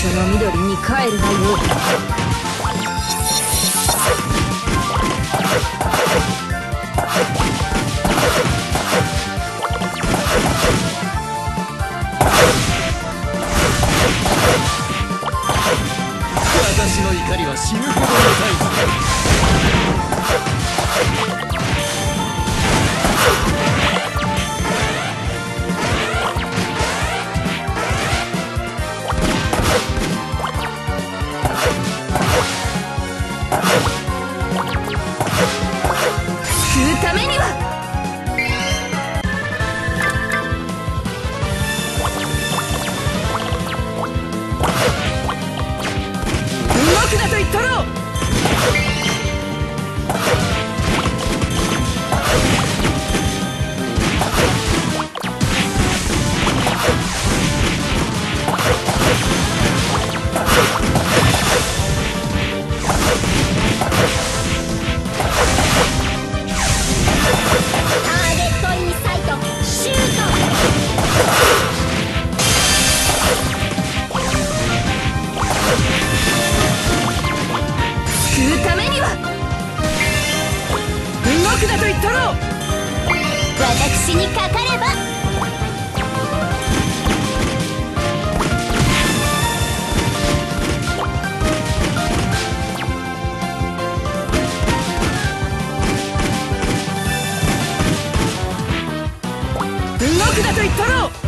初の緑に帰るがよい。私の怒りは死ぬほどの大動くなと言ったろう。私にかかれば。動くなと言ったろう